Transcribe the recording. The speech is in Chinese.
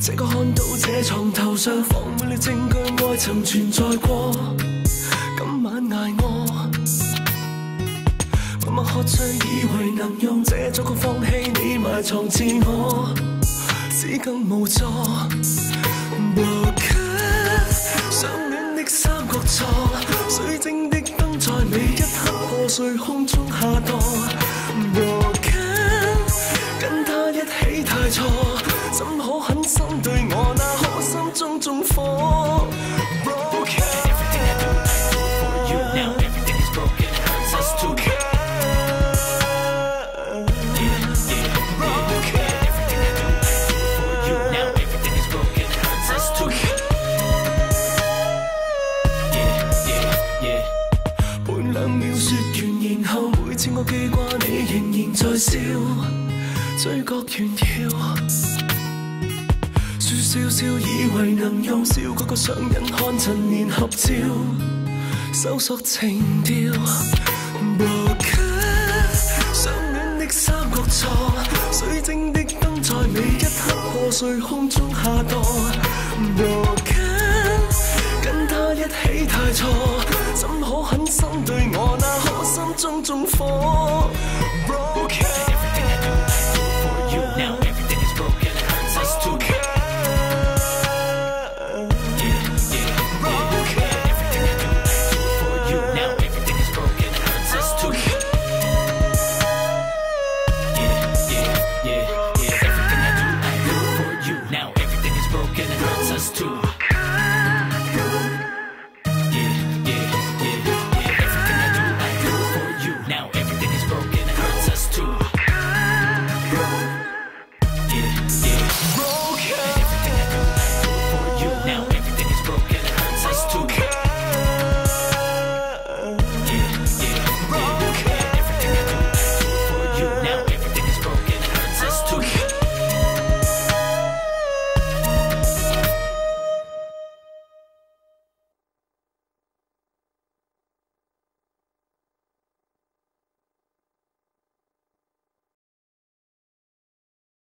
这个看到这床头上放满了证据，爱曾存在过。今晚挨饿，默默喝醉，以为能用这足够放弃你，埋藏自我，只更无助。broken 相恋的三角座，水晶的灯在每一刻破碎，空中下堕。一秒说完，然后每次我记挂你，仍然在笑，嘴角悬跳。说笑笑，以为能用笑嗰个双人，看陈年合照，搜索情调。摩卡，上瘾的三角错，水晶的灯在每一刻破碎，空中下堕。now.